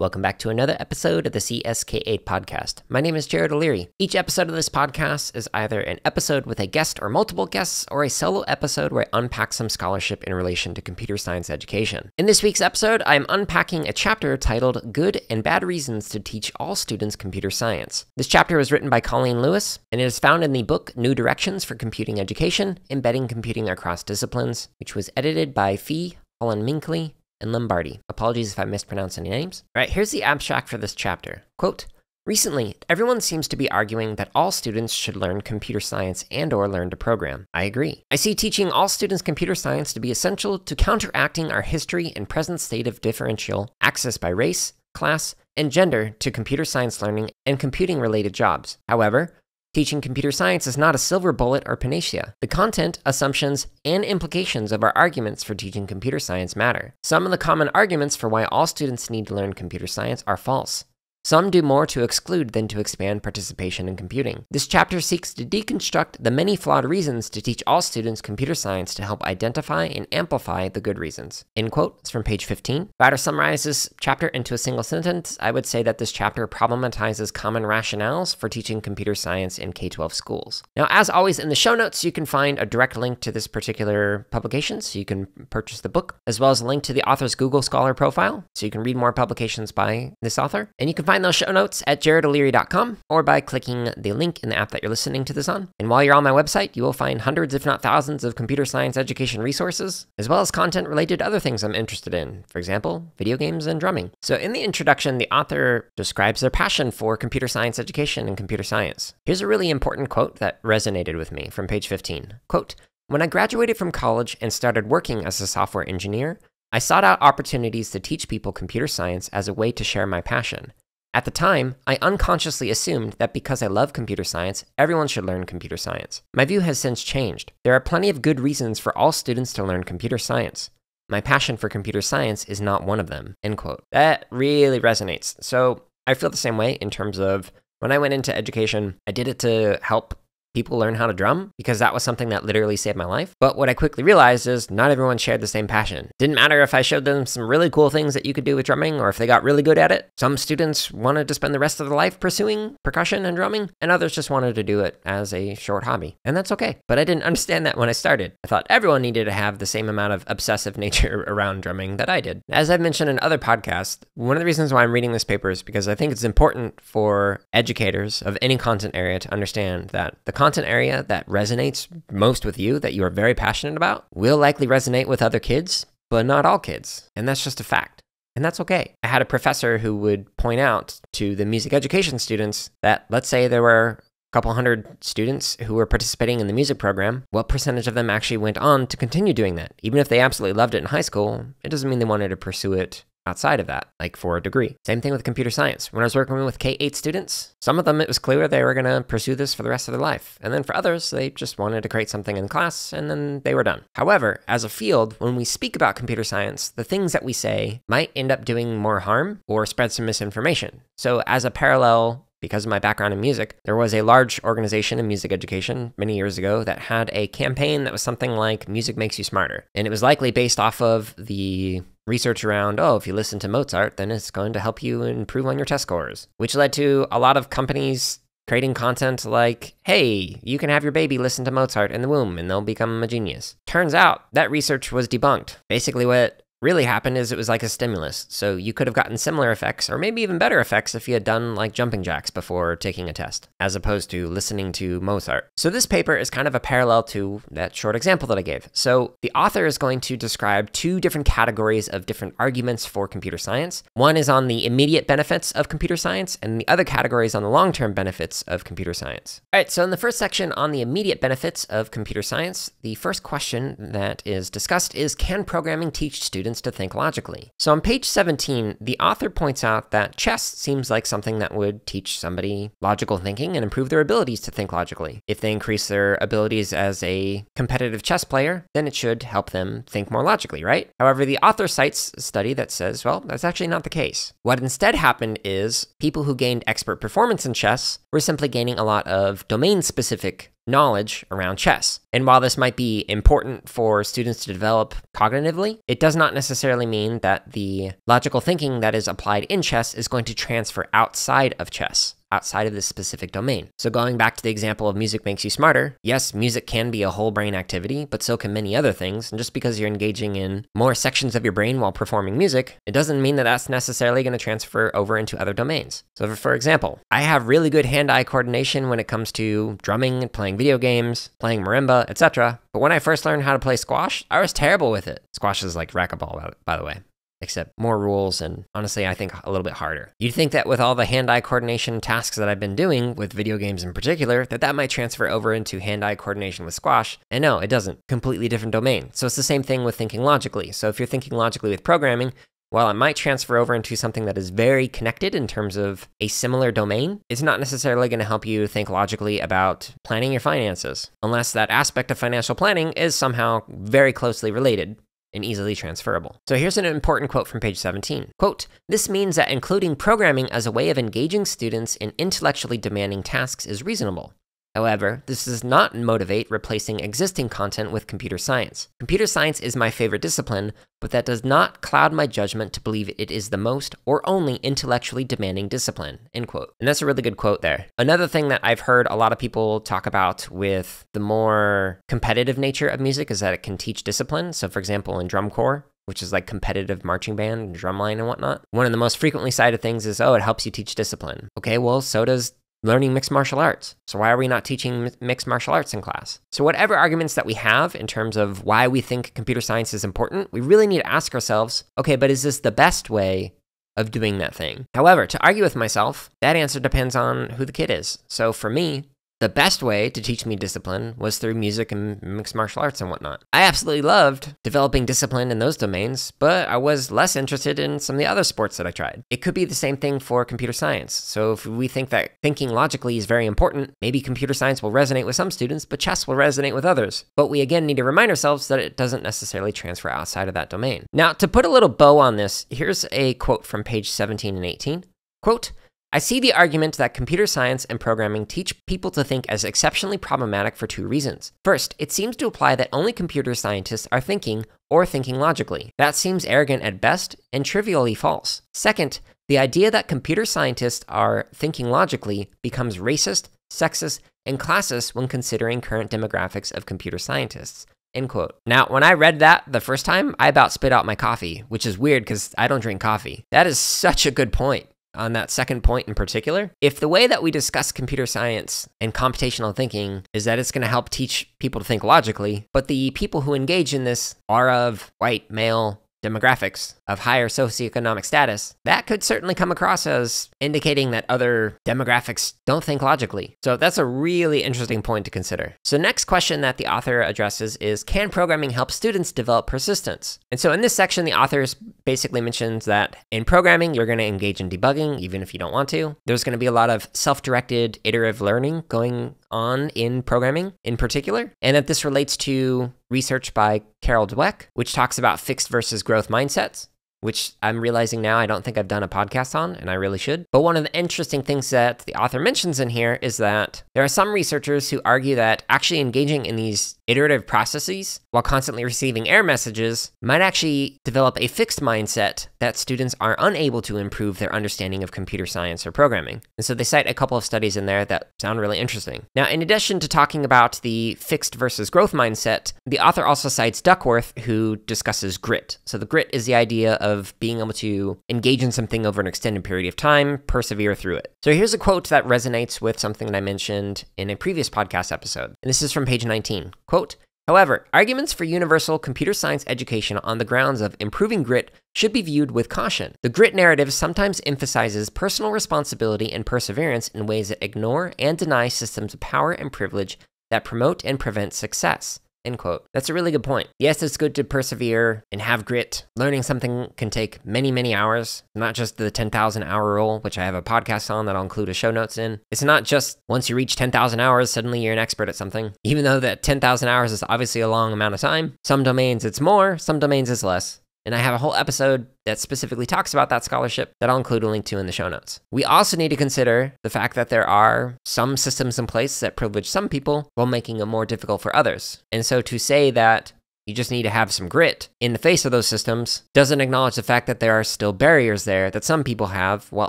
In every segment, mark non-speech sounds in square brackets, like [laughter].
Welcome back to another episode of the CSK8 podcast. My name is Jared O'Leary. Each episode of this podcast is either an episode with a guest or multiple guests, or a solo episode where I unpack some scholarship in relation to computer science education. In this week's episode, I am unpacking a chapter titled Good and Bad Reasons to Teach All Students Computer Science. This chapter was written by Colleen Lewis, and it is found in the book New Directions for Computing Education Embedding Computing Across Disciplines, which was edited by Fee Holland Minkley and Lombardi. Apologies if I mispronounce any names. All right, here's the abstract for this chapter. Quote, Recently, everyone seems to be arguing that all students should learn computer science and or learn to program. I agree. I see teaching all students computer science to be essential to counteracting our history and present state of differential access by race, class, and gender to computer science learning and computing related jobs. However, Teaching computer science is not a silver bullet or panacea. The content, assumptions, and implications of our arguments for teaching computer science matter. Some of the common arguments for why all students need to learn computer science are false. Some do more to exclude than to expand participation in computing. This chapter seeks to deconstruct the many flawed reasons to teach all students computer science to help identify and amplify the good reasons. End quote. It's from page 15. If I to summarize this chapter into a single sentence, I would say that this chapter problematizes common rationales for teaching computer science in K 12 schools. Now, as always, in the show notes, you can find a direct link to this particular publication, so you can purchase the book, as well as a link to the author's Google Scholar profile, so you can read more publications by this author. And you can find those show notes at jaredoleary.com or by clicking the link in the app that you're listening to this on. And while you're on my website, you will find hundreds, if not thousands, of computer science education resources, as well as content related to other things I'm interested in, for example, video games and drumming. So, in the introduction, the author describes their passion for computer science education and computer science. Here's a really important quote that resonated with me from page 15. Quote, when I graduated from college and started working as a software engineer, I sought out opportunities to teach people computer science as a way to share my passion. At the time, I unconsciously assumed that because I love computer science, everyone should learn computer science. My view has since changed. There are plenty of good reasons for all students to learn computer science. My passion for computer science is not one of them. End quote. That really resonates. So I feel the same way in terms of when I went into education, I did it to help people learn how to drum because that was something that literally saved my life. But what I quickly realized is not everyone shared the same passion. Didn't matter if I showed them some really cool things that you could do with drumming or if they got really good at it. Some students wanted to spend the rest of their life pursuing percussion and drumming, and others just wanted to do it as a short hobby. And that's okay. But I didn't [laughs] understand that when I started. I thought everyone needed to have the same amount of obsessive [laughs] nature around drumming that I did. As I've mentioned in other podcasts, one of the reasons why I'm reading this paper is because I think it's important for educators of any content area to understand that the content area that resonates most with you, that you are very passionate about, will likely resonate with other kids, but not all kids. And that's just a fact. And that's okay. I had a professor who would point out to the music education students that, let's say, there were a couple hundred students who were participating in the music program, what percentage of them actually went on to continue doing that? Even if they absolutely loved it in high school, it doesn't mean they wanted to pursue it outside of that, like for a degree. Same thing with computer science. When I was working with K 8 students, some of them it was clear they were going to pursue this for the rest of their life. And then for others, they just wanted to create something in class and then they were done. However, as a field, when we speak about computer science, the things that we say might end up doing more harm or spread some misinformation. So, as a parallel because of my background in music, there was a large organization in music education many years ago that had a campaign that was something like Music Makes You Smarter. And it was likely based off of the research around, oh, if you listen to Mozart, then it's going to help you improve on your test scores, which led to a lot of companies creating content like, hey, you can have your baby listen to Mozart in the womb and they'll become a genius. Turns out that research was debunked. Basically, what really happened is it was like a stimulus. So you could have gotten similar effects, or maybe even better effects, if you had done like jumping jacks before taking a test, as opposed to listening to Mozart. So this paper is kind of a parallel to that short example that I gave. So the author is going to describe two different categories of different arguments for computer science. One is on the immediate benefits of computer science, and the other category is on the long term benefits of computer science. All right, so in the first section on the immediate benefits of computer science, the first question that is discussed is Can programming teach students? Students to think logically. So on page 17, the author points out that chess seems like something that would teach somebody logical thinking and improve their abilities to think logically. If they increase their abilities as a competitive chess player, then it should help them think more logically, right? However, the author cites a study that says, well, that's actually not the case. What instead happened is people who gained expert performance in chess were simply gaining a lot of domain specific knowledge around chess. And while this might be important for students to develop cognitively, it does not necessarily mean that the logical thinking that is applied in chess is going to transfer outside of chess outside of this specific domain. So going back to the example of music makes you smarter, yes, music can be a whole brain activity, but so can many other things. And just because you're engaging in more sections of your brain while performing music, it doesn't mean that that's necessarily going to transfer over into other domains. So for example, I have really good hand-eye coordination when it comes to drumming, and playing video games, playing marimba, etc. But when I first learned how to play squash, I was terrible with it. Squash is like racquetball, by the way except more rules and honestly, I think a little bit harder. You'd think that with all the hand-eye coordination tasks that I've been doing with video games in particular, that that might transfer over into hand-eye coordination with squash. And no, it doesn't. Completely different domain. So it's the same thing with thinking logically. So if you're thinking logically with programming, while it might transfer over into something that is very connected in terms of a similar domain, it's not necessarily going to help you think logically about planning your finances, unless that aspect of financial planning is somehow very closely related and easily transferable. So here's an important quote from page 17. Quote, this means that including programming as a way of engaging students in intellectually demanding tasks is reasonable. However, this does not motivate replacing existing content with computer science. Computer science is my favorite discipline, but that does not cloud my judgment to believe it is the most or only intellectually demanding discipline. End quote. And that's a really good quote there. Another thing that I've heard a lot of people talk about with the more competitive nature of music is that it can teach discipline. So, for example, in drum corps, which is like competitive marching band and drumline and whatnot. One of the most frequently cited things is, oh, it helps you teach discipline. Okay, well, so does learning mixed martial arts. So why are we not teaching mixed martial arts in class? So whatever arguments that we have in terms of why we think computer science is important, we really need to ask ourselves, okay, but is this the best way of doing that thing? However, to argue with myself, that answer depends on who the kid is. So for me, the best way to teach me discipline was through music and mixed martial arts and whatnot. I absolutely loved developing discipline in those domains, but I was less interested in some of the other sports that I tried. It could be the same thing for computer science. So if we think that thinking logically is very important, maybe computer science will resonate with some students, but chess will resonate with others. But we again need to remind ourselves that it doesn't necessarily transfer outside of that domain. Now, to put a little bow on this, here's a quote from page 17 and 18. Quote, I see the argument that computer science and programming teach people to think as exceptionally problematic for two reasons. First, it seems to imply that only computer scientists are thinking or thinking logically. That seems arrogant at best and trivially false. Second, the idea that computer scientists are thinking logically becomes racist, sexist, and classist when considering current demographics of computer scientists. End quote. Now, when I read that the first time, I about spit out my coffee, which is weird because I don't drink coffee. That is such a good point on that second point in particular, if the way that we discuss computer science and computational thinking is that it's going to help teach people to think logically, but the people who engage in this are of white, male, demographics of higher socioeconomic status, that could certainly come across as indicating that other demographics don't think logically. So that's a really interesting point to consider. So next question that the author addresses is, can programming help students develop persistence? And so in this section, the author basically mentions that in programming, you're going to engage in debugging, even if you don't want to. There's going to be a lot of self-directed iterative learning going on in programming in particular, and that this relates to research by Carol Dweck, which talks about fixed versus growth mindsets which I'm realizing now I don't think I've done a podcast on, and I really should. But one of the interesting things that the author mentions in here is that there are some researchers who argue that actually engaging in these iterative processes while constantly receiving error messages might actually develop a fixed mindset that students are unable to improve their understanding of computer science or programming. And so they cite a couple of studies in there that sound really interesting. Now, in addition to talking about the fixed versus growth mindset, the author also cites Duckworth, who discusses grit. So the grit is the idea of being able to engage in something over an extended period of time, persevere through it. So here's a quote that resonates with something that I mentioned in a previous podcast episode. And this is from page 19. Quote, However, arguments for universal computer science education on the grounds of improving grit should be viewed with caution. The grit narrative sometimes emphasizes personal responsibility and perseverance in ways that ignore and deny systems of power and privilege that promote and prevent success. End quote. That's a really good point. Yes, it's good to persevere and have grit. Learning something can take many, many hours, not just the 10,000 hour rule, which I have a podcast on that I'll include a show notes in. It's not just once you reach 10,000 hours, suddenly you're an expert at something. Even though that 10,000 hours is obviously a long amount of time, some domains it's more, some domains it's less. And I have a whole episode that specifically talks about that scholarship that I'll include a link to in the show notes. We also need to consider the fact that there are some systems in place that privilege some people while making it more difficult for others. And so to say that you just need to have some grit in the face of those systems doesn't acknowledge the fact that there are still barriers there that some people have while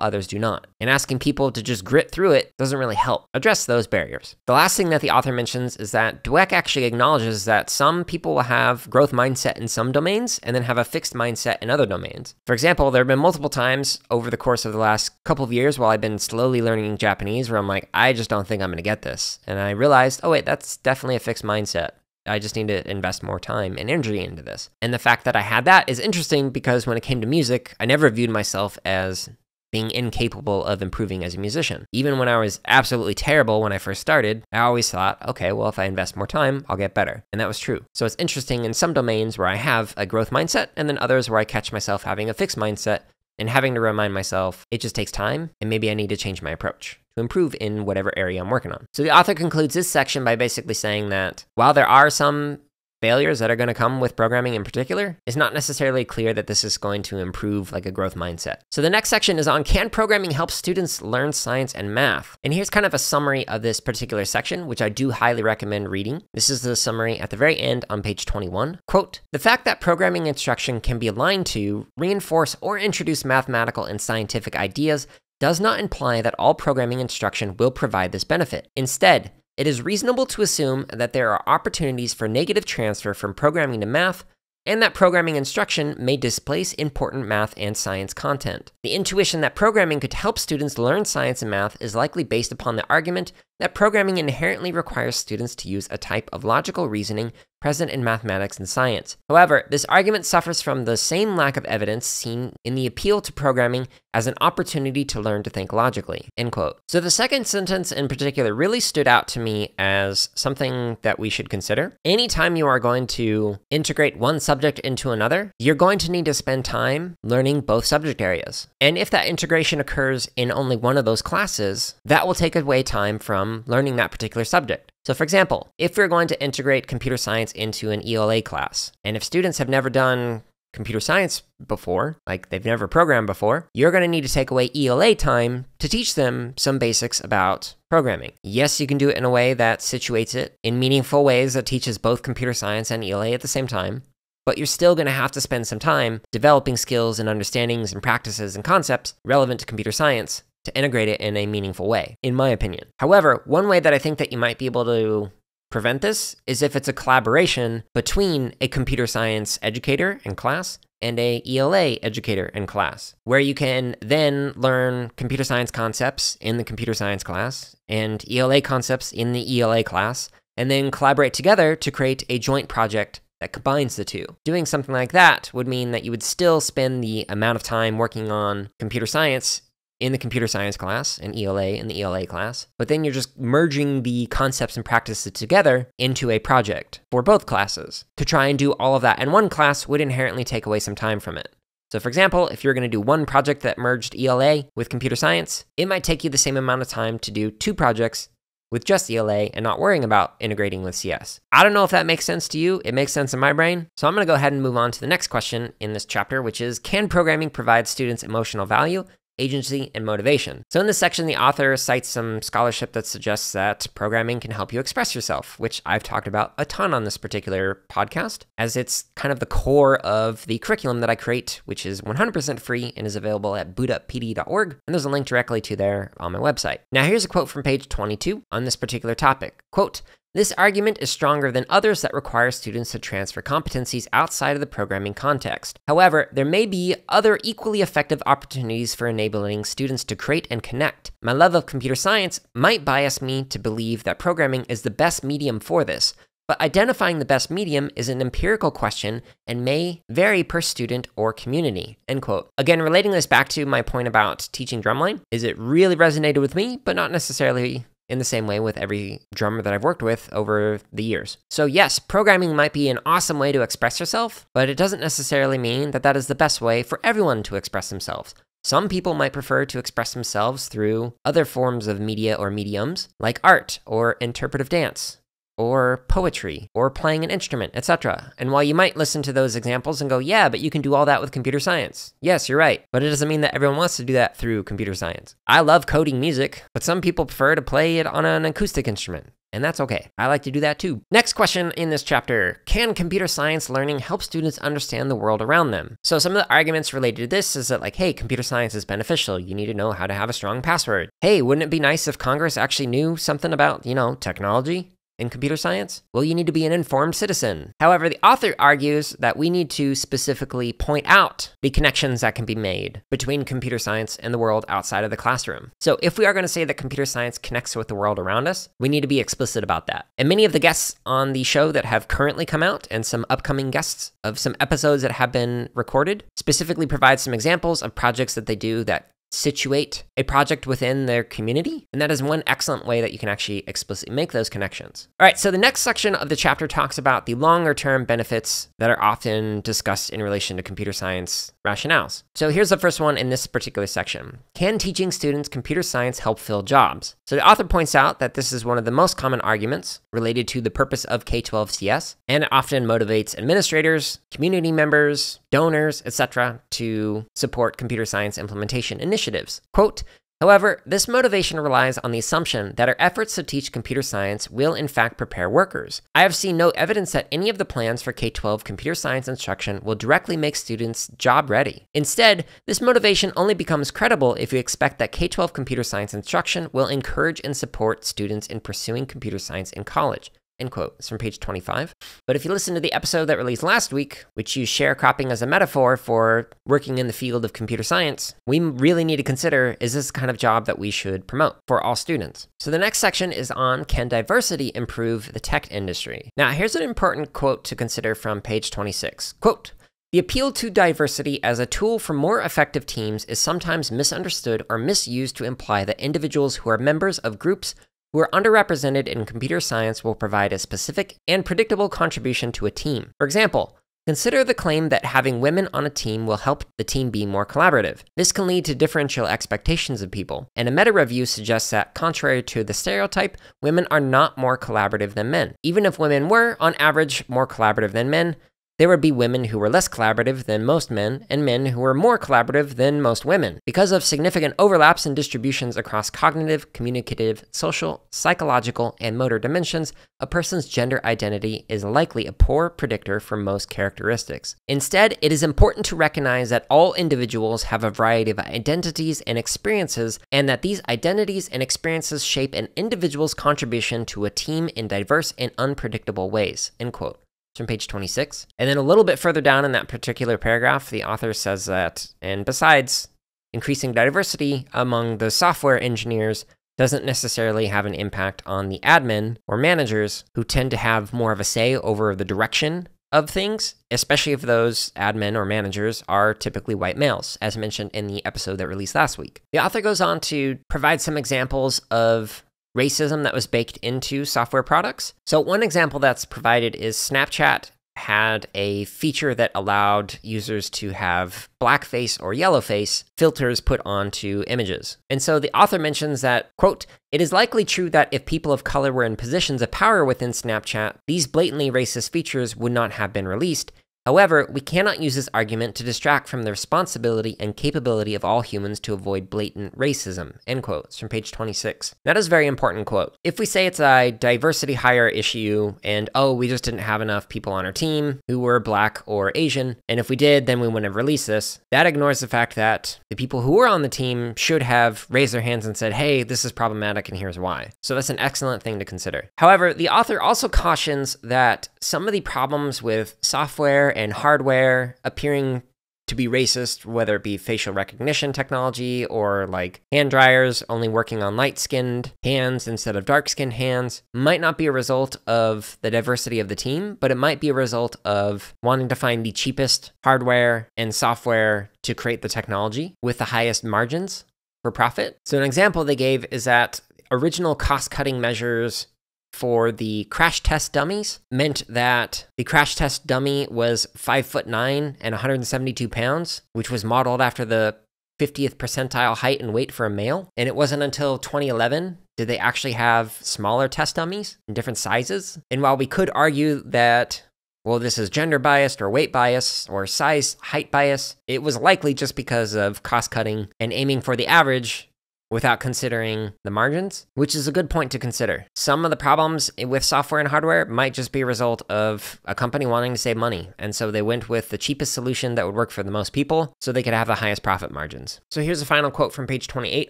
others do not. And asking people to just grit through it doesn't really help address those barriers. The last thing that the author mentions is that Dweck actually acknowledges that some people will have growth mindset in some domains and then have a fixed mindset in other domains. For example, there have been multiple times over the course of the last couple of years while I've been slowly learning Japanese where I'm like, I just don't think I'm going to get this. And I realized, oh wait, that's definitely a fixed mindset. I just need to invest more time and energy into this. And the fact that I had that is interesting because when it came to music, I never viewed myself as being incapable of improving as a musician. Even when I was absolutely terrible when I first started, I always thought, okay, well, if I invest more time, I'll get better. And that was true. So it's interesting in some domains where I have a growth mindset, and then others where I catch myself having a fixed mindset and having to remind myself it just takes time and maybe I need to change my approach to improve in whatever area I'm working on. So the author concludes this section by basically saying that while there are some failures that are going to come with programming in particular, it's not necessarily clear that this is going to improve like a growth mindset. So the next section is on can programming help students learn science and math? And here's kind of a summary of this particular section, which I do highly recommend reading. This is the summary at the very end on page 21. Quote, the fact that programming instruction can be aligned to reinforce or introduce mathematical and scientific ideas does not imply that all programming instruction will provide this benefit. Instead, it is reasonable to assume that there are opportunities for negative transfer from programming to math, and that programming instruction may displace important math and science content. The intuition that programming could help students learn science and math is likely based upon the argument that programming inherently requires students to use a type of logical reasoning present in mathematics and science. However, this argument suffers from the same lack of evidence seen in the appeal to programming as an opportunity to learn to think logically. End quote. So the second sentence in particular really stood out to me as something that we should consider. Anytime you are going to integrate one subject into another, you're going to need to spend time learning both subject areas. And if that integration occurs in only one of those classes, that will take away time from learning that particular subject. So for example, if we're going to integrate computer science into an ELA class, and if students have never done computer science before, like they've never programmed before, you're going to need to take away ELA time to teach them some basics about programming. Yes, you can do it in a way that situates it in meaningful ways that teaches both computer science and ELA at the same time, but you're still going to have to spend some time developing skills and understandings and practices and concepts relevant to computer science to integrate it in a meaningful way, in my opinion. However, one way that I think that you might be able to prevent this is if it's a collaboration between a computer science educator in class and a ELA educator in class, where you can then learn computer science concepts in the computer science class and ELA concepts in the ELA class, and then collaborate together to create a joint project that combines the two. Doing something like that would mean that you would still spend the amount of time working on computer science in the computer science class and ELA in the ELA class, but then you're just merging the concepts and practices together into a project for both classes. To try and do all of that And one class would inherently take away some time from it. So, for example, if you're going to do one project that merged ELA with computer science, it might take you the same amount of time to do two projects with just ELA and not worrying about integrating with CS. I don't know if that makes sense to you. It makes sense in my brain. So I'm going to go ahead and move on to the next question in this chapter, which is Can programming provide students emotional value? Agency, and motivation. So, in this section, the author cites some scholarship that suggests that programming can help you express yourself, which I've talked about a ton on this particular podcast, as it's kind of the core of the curriculum that I create, which is 100% free and is available at bootuppd.org. And there's a link directly to there on my website. Now, here's a quote from page 22 on this particular topic. Quote, this argument is stronger than others that require students to transfer competencies outside of the programming context. However, there may be other equally effective opportunities for enabling students to create and connect. My love of computer science might bias me to believe that programming is the best medium for this, but identifying the best medium is an empirical question and may vary per student or community. End quote. Again, relating this back to my point about teaching drumline, is it really resonated with me, but not necessarily in the same way with every drummer that I've worked with over the years. So, yes, programming might be an awesome way to express yourself, but it doesn't necessarily mean that that is the best way for everyone to express themselves. Some people might prefer to express themselves through other forms of media or mediums, like art or interpretive dance. Or poetry or playing an instrument, etc. And while you might listen to those examples and go, yeah, but you can do all that with computer science. Yes, you're right. But it doesn't mean that everyone wants to do that through computer science. I love coding music, but some people prefer to play it on an acoustic instrument. And that's okay. I like to do that too. Next question in this chapter Can computer science learning help students understand the world around them? So, some of the arguments related to this is that, like, hey, computer science is beneficial. You need to know how to have a strong password. Hey, wouldn't it be nice if Congress actually knew something about, you know, technology? In computer science? Well, you need to be an informed citizen. However, the author argues that we need to specifically point out the connections that can be made between computer science and the world outside of the classroom. So, if we are going to say that computer science connects with the world around us, we need to be explicit about that. And many of the guests on the show that have currently come out and some upcoming guests of some episodes that have been recorded specifically provide some examples of projects that they do that situate a project within their community. And that is one excellent way that you can actually explicitly make those connections. All right, so the next section of the chapter talks about the longer term benefits that are often discussed in relation to computer science rationales. So here's the first one in this particular section Can teaching students computer science help fill jobs? So the author points out that this is one of the most common arguments related to the purpose of K 12 CS, and it often motivates administrators, community members, donors, etc., to support computer science implementation initiatives. Quote, However, this motivation relies on the assumption that our efforts to teach computer science will in fact prepare workers. I have seen no evidence that any of the plans for K 12 computer science instruction will directly make students job ready. Instead, this motivation only becomes credible if you expect that K 12 computer science instruction will encourage and support students in pursuing computer science in college. End quote. It's from page 25. But if you listen to the episode that released last week, which used sharecropping as a metaphor for working in the field of computer science, we really need to consider is this kind of job that we should promote for all students? So the next section is on can diversity improve the tech industry? Now, here's an important quote to consider from page 26. Quote, the appeal to diversity as a tool for more effective teams is sometimes misunderstood or misused to imply that individuals who are members of groups who are underrepresented in computer science will provide a specific and predictable contribution to a team. For example, Consider the claim that having women on a team will help the team be more collaborative. This can lead to differential expectations of people, and a meta review suggests that, contrary to the stereotype, women are not more collaborative than men. Even if women were, on average, more collaborative than men, there would be women who were less collaborative than most men, and men who were more collaborative than most women. Because of significant overlaps and distributions across cognitive, communicative, social, psychological, and motor dimensions, a person's gender identity is likely a poor predictor for most characteristics. Instead, it is important to recognize that all individuals have a variety of identities and experiences, and that these identities and experiences shape an individual's contribution to a team in diverse and unpredictable ways. End quote. It's from page 26. And then a little bit further down in that particular paragraph, the author says that, and besides, increasing diversity among the software engineers doesn't necessarily have an impact on the admin or managers who tend to have more of a say over the direction of things, especially if those admin or managers are typically white males, as mentioned in the episode that released last week. The author goes on to provide some examples of racism that was baked into software products. So, one example that's provided is Snapchat had a feature that allowed users to have blackface or yellowface filters put onto images. And so the author mentions that, quote, it is likely true that if people of color were in positions of power within Snapchat, these blatantly racist features would not have been released, However, we cannot use this argument to distract from the responsibility and capability of all humans to avoid blatant racism. End quote. It's from page 26. That is a very important quote. If we say it's a diversity hire issue and, oh, we just didn't have enough people on our team who were black or Asian, and if we did, then we wouldn't have released this, that ignores the fact that the people who were on the team should have raised their hands and said, hey, this is problematic and here's why. So that's an excellent thing to consider. However, the author also cautions that some of the problems with software and hardware appearing to be racist, whether it be facial recognition technology or like hand dryers only working on light skinned hands instead of dark skinned hands, might not be a result of the diversity of the team, but it might be a result of wanting to find the cheapest hardware and software to create the technology with the highest margins for profit. So, an example they gave is that original cost cutting measures for the crash test dummies meant that the crash test dummy was five foot nine and 172 pounds, which was modeled after the 50th percentile height and weight for a male. And it wasn't until 2011 Did they actually have smaller test dummies in different sizes? And while we could argue that well, this is gender biased or weight bias or size height bias. It was likely just because of cost cutting and aiming for the average without considering the margins, which is a good point to consider. Some of the problems with software and hardware might just be a result of a company wanting to save money, and so they went with the cheapest solution that would work for the most people so they could have the highest profit margins. So here's a final quote from page 28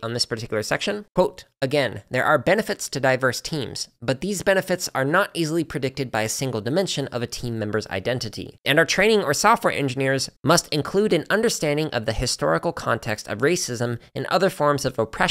on this particular section. Quote, again, there are benefits to diverse teams, but these benefits are not easily predicted by a single dimension of a team member's identity. And our training or software engineers must include an understanding of the historical context of racism and other forms of oppression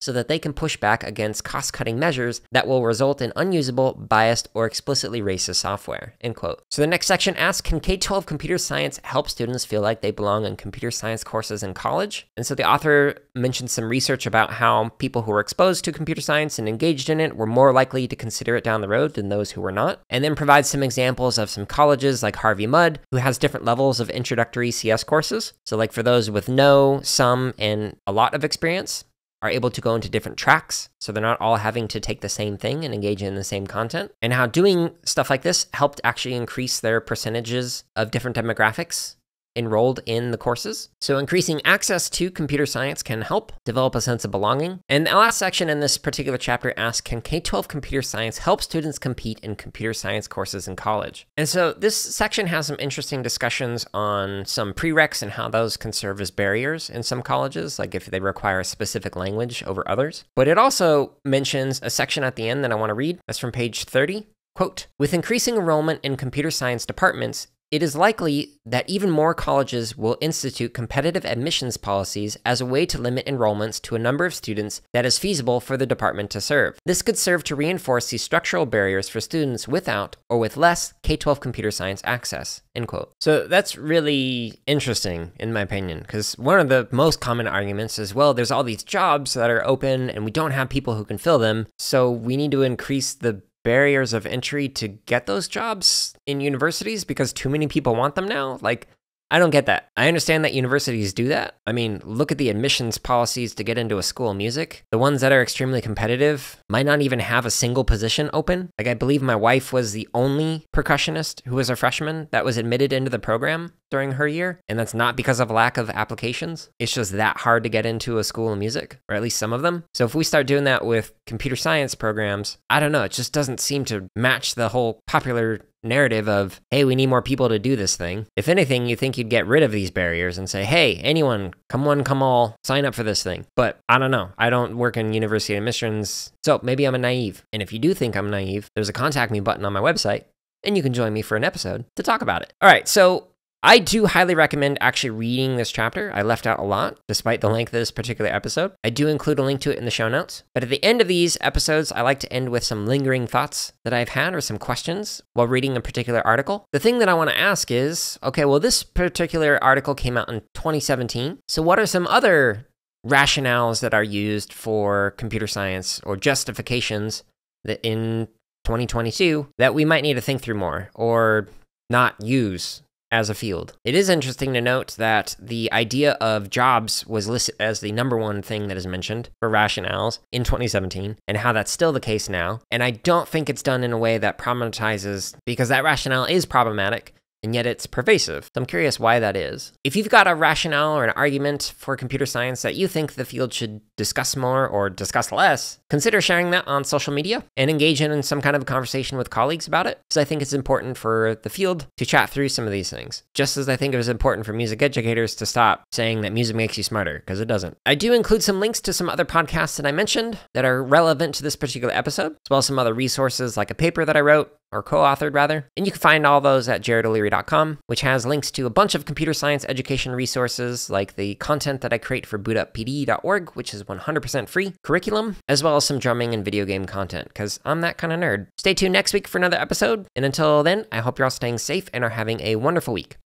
so that they can push back against cost cutting measures that will result in unusable, biased, or explicitly racist software. End quote. So the next section asks Can K 12 computer science help students feel like they belong in computer science courses in college? And so the author mentioned some research about how people who were exposed to computer science and engaged in it were more likely to consider it down the road than those who were not, and then provides some examples of some colleges like Harvey Mudd, who has different levels of introductory CS courses. So, like for those with no, some, and a lot of experience, are able to go into different tracks. So they're not all having to take the same thing and engage in the same content. And how doing stuff like this helped actually increase their percentages of different demographics enrolled in the courses. So increasing access to computer science can help develop a sense of belonging. And the last section in this particular chapter asks, can K-12 computer science help students compete in computer science courses in college? And so this section has some interesting discussions on some prereqs and how those can serve as barriers in some colleges, like if they require a specific language over others. But it also mentions a section at the end that I want to read. That's from page 30. Quote, with increasing enrollment in computer science departments, it is likely that even more colleges will institute competitive admissions policies as a way to limit enrollments to a number of students that is feasible for the department to serve. This could serve to reinforce these structural barriers for students without or with less K-12 computer science access. End quote. So that's really interesting in my opinion, because one of the most common arguments is, well, there's all these jobs that are open and we don't have people who can fill them, so we need to increase the barriers of entry to get those jobs in universities because too many people want them now? Like, I don't get that. I understand that universities do that. I mean, look at the admissions policies to get into a school of music. The ones that are extremely competitive might not even have a single position open. Like, I believe my wife was the only percussionist who was a freshman that was admitted into the program during her year. And that's not because of lack of applications. It's just that hard to get into a school of music, or at least some of them. So if we start doing that with computer science programs, I don't know. It just doesn't seem to match the whole popular narrative of, hey, we need more people to do this thing. If anything, you think you'd get rid of these barriers and say, hey, anyone, come one, come all, sign up for this thing. But I don't know. I don't work in university admissions, so maybe I'm a naive. And if you do think I'm naive, there's a contact me button on my website, and you can join me for an episode to talk about it. All right, so I do highly recommend actually reading this chapter. I left out a lot, despite the length of this particular episode. I do include a link to it in the show notes. But at the end of these episodes, I like to end with some lingering thoughts that I've had or some questions while reading a particular article. The thing that I want to ask is okay, well, this particular article came out in 2017. So, what are some other rationales that are used for computer science or justifications that in 2022 that we might need to think through more or not use as a field. It is interesting to note that the idea of jobs was listed as the number one thing that is mentioned for rationales in 2017, and how that's still the case now. And I don't think it's done in a way that problematizes, because that rationale is problematic, and yet it's pervasive. So I'm curious why that is. If you've got a rationale or an argument for computer science that you think the field should discuss more or discuss less, consider sharing that on social media and engage in some kind of a conversation with colleagues about it, because I think it's important for the field to chat through some of these things. Just as I think it was important for music educators to stop saying that music makes you smarter, because it doesn't. I do include some links to some other podcasts that I mentioned that are relevant to this particular episode, as well as some other resources like a paper that I wrote or co-authored rather. And you can find all those at jaredoleary.com, which has links to a bunch of computer science education resources like the content that I create for bootuppd.org, which is 100% free, curriculum, as well as some drumming and video game content, because I'm that kind of nerd. Stay tuned next week for another episode, and until then, I hope you're all staying safe and are having a wonderful week.